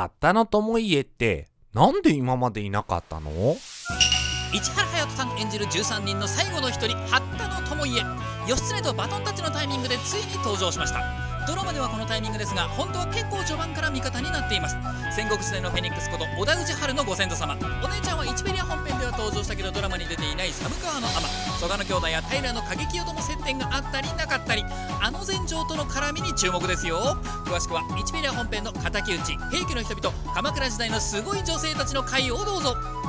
八田の友家ってなんで今までいなかったの？市原隼人さん演じる13人の最後の一人八田の友家義経とバトンタッチのタイミングでついに登場しました。ドラマではこのタイミングですが本当は結構序盤から味方になっています。戦国時代のフェニックスこと織田氏春のご先祖様。お姉ちゃん登場したけどドラマに出ていない寒川の尼曽我の兄弟や平の過激よとの接点があったりなかったりあの前場との絡みに注目ですよ。詳しくはイチペリア本編の敵討ち平家の人々鎌倉時代のすごい女性たちの回をどうぞ。